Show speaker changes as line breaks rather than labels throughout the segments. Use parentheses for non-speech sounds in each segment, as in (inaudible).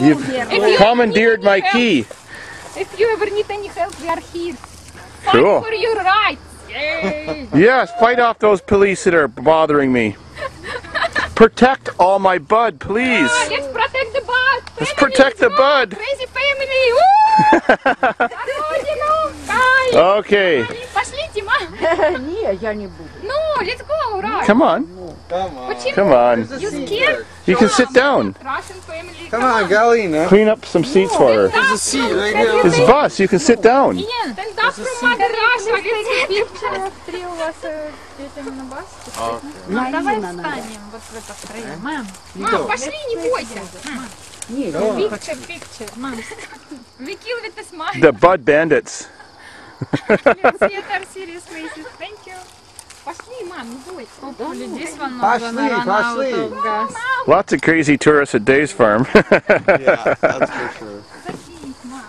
You've you commandeered my help, key.
If you ever need any help, we are here. Fight
cool.
for your rights. Yay.
yes, fight off those police that are bothering me. protect all my bud, please.
Ah, Let's protect the bud.
Let's protect the bud.
Crazy family. (laughs)
okay.
Пошлите, мам. (laughs)
Ні, я не буду.
No, let's go, right?
come on,
Come on.
Почему?
come on.
You scared?
You can sit down.
Russian family.
Come on, Galina.
Clean up some seats for her.
There's a seat right here.
It's bus. You can sit down.
Ian, stand up from Mother Russia. Let's picture.
Три у вас э, детям на бас?
Марина
Давай
надо.
встанем вот в это втроем. Мам,
Мам, пошли, не бойся.
Ні, я
picture, picture. Мам,
We kill with a smile.
The Bud Bandits.
theater serious faces. Thank you.
Пошли, мам, не бойся.
Hopefully this one
Пошли,
not gonna run out
пошли.
of gas.
Lots of crazy tourists at Dave's farm. (laughs)
Yeah, that's for sure.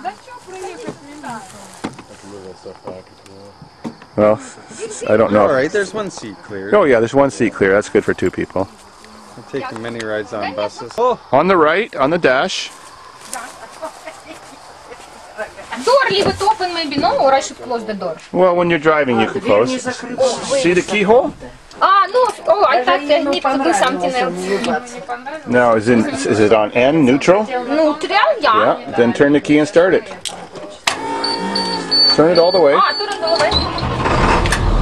Да что проехать не надо?
well, I don't
All
know.
right, there's one seat clear.
Oh yeah, there's one seat clear. That's good for two people.
I'm taking many rides on buses. Oh,
On the right, on the dash.
Door, leave it open maybe, no? Or I should close the door?
Well, when you're driving, you could close. See the keyhole?
Ah, no. Oh, I thought I need to do something else.
No, is in is it on N neutral?
Neutral, yeah.
Yeah. Then turn the key and start it. Turn it all the way.
Ah, turn it over.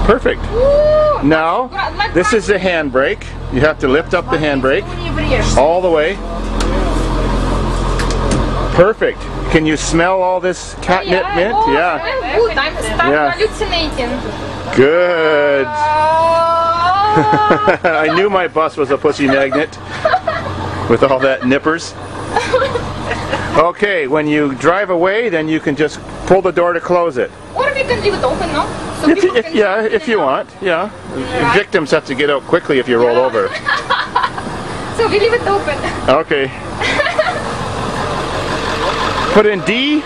Perfect. Now, this is the handbrake. You have to lift up the handbrake all the way. Perfect. Can you smell all this catnip mint?
Oh,
Yeah.
I'm good. I'm start
Yeah.
hallucinating.
Good.
Ah. (laughs)
I knew my bus was a pussy magnet with all that nippers. Okay, when you drive away, then you can just pull the door to close it.
or we can leave it open, no? So
If you,
people
if, yeah, if you
out.
want, yeah. Victims have to get out quickly if you roll over. (laughs)
So we leave it open.
Okay. (laughs) Put in D.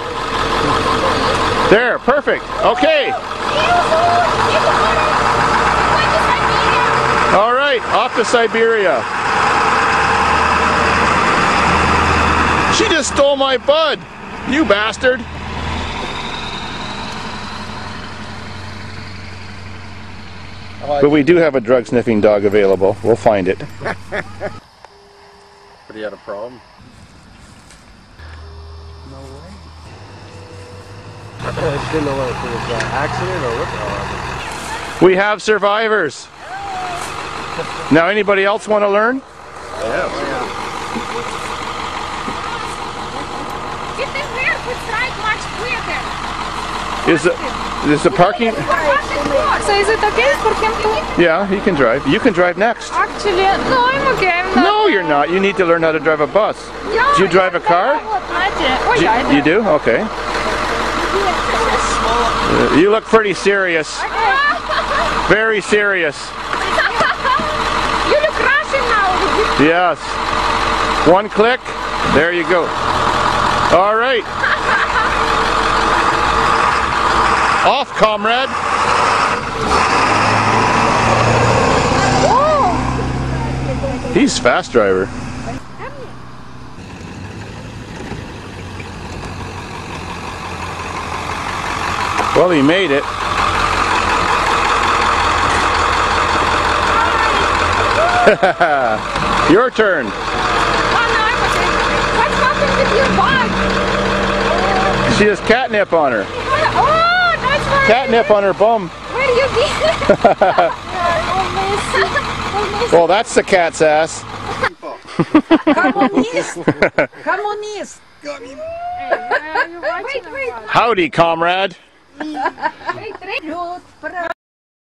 There, perfect. Okay. All right, off to Siberia. She just stole my bud. You bastard. But we do have a drug sniffing dog available. We'll find it.
but he had a problem. No way. I didn't know if it was an accident or what the hell.
We have survivors. Now, anybody else want to learn?
Yeah,
Get
is the, is the parking?
So is it okay for him to?
Yeah, he can drive. You can drive next.
Actually, no, I'm okay. I'm not.
No, you're not. You need to learn how to drive a bus.
Yeah,
do you drive a car?
Oh,
do you, you, do? Okay. Uh, you look pretty serious. Okay. (laughs) Very serious.
you look Russian now.
Yes. One click. There you go. All right. Off, comrade. He's fast driver. Well, he made it. (laughs) Your turn.
I'm okay. What's happened with your bag?
She has catnip on her catnip on her bum.
Where do you get (laughs)
Well, that's the cat's ass.
Come on, (laughs)
this. Come
on, this.
Communist! Communist!
Howdy, comrade. (laughs)